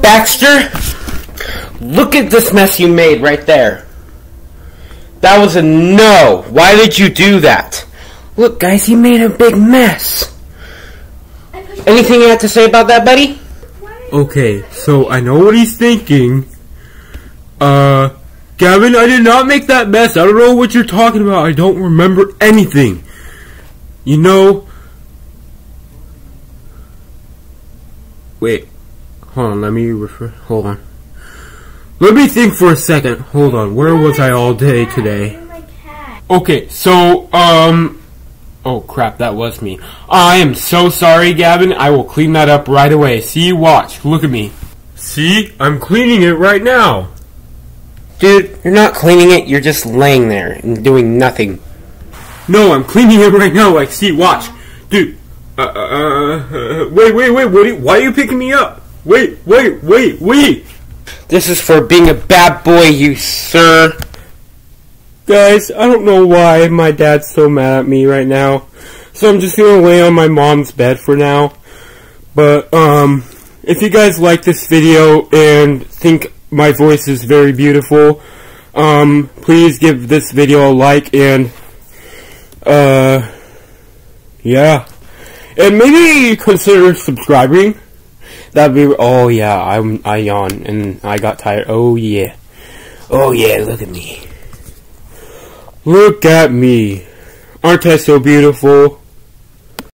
Baxter, look at this mess you made right there. That was a no. Why did you do that? Look, guys, you made a big mess. Anything you have to say about that, buddy? Okay, so I know what he's thinking. Uh, Gavin, I did not make that mess. I don't know what you're talking about. I don't remember anything. You know. Wait. Hold on, let me refer. Hold on. Let me think for a second. Hold on, where was I all day today? Okay, so, um. Oh crap, that was me. I am so sorry, Gavin. I will clean that up right away. See, watch. Look at me. See? I'm cleaning it right now. Dude, you're not cleaning it, you're just laying there and doing nothing. No, I'm cleaning it right now. Like, see, watch. Dude. Uh, uh, uh, wait, wait, wait. What are you, why are you picking me up? Wait, wait, wait, wait. This is for being a bad boy, you sir. Guys, I don't know why my dad's so mad at me right now. So I'm just gonna lay on my mom's bed for now. But, um, if you guys like this video and think my voice is very beautiful, um, please give this video a like and, uh, yeah. And maybe consider subscribing. That'd be, oh yeah, I'm, I yawn and I got tired. Oh yeah. Oh yeah, look at me. Look at me. Aren't I so beautiful?